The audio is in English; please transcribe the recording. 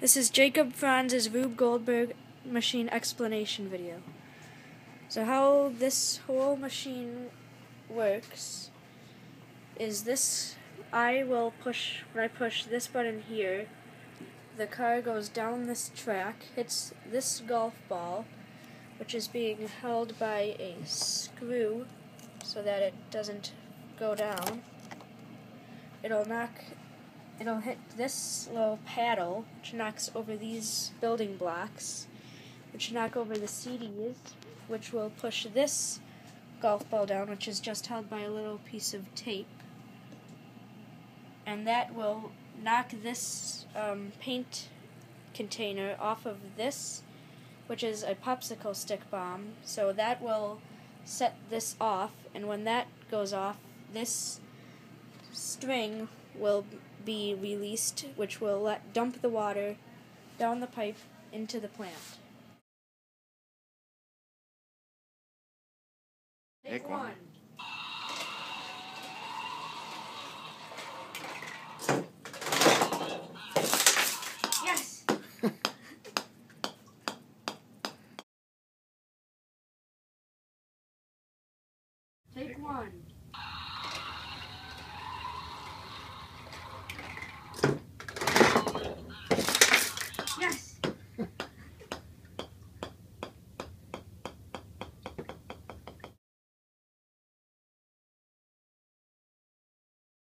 This is Jacob Franz's Rube Goldberg machine explanation video. So how this whole machine works is this I will push when I push this button here the car goes down this track hits this golf ball which is being held by a screw so that it doesn't go down it'll knock it'll hit this little paddle, which knocks over these building blocks, which knock over the CDs, which will push this golf ball down, which is just held by a little piece of tape. And that will knock this um, paint container off of this, which is a popsicle stick bomb. So that will set this off, and when that goes off, this string will be released, which will let, dump the water down the pipe into the plant. Take one. Yes. Take one.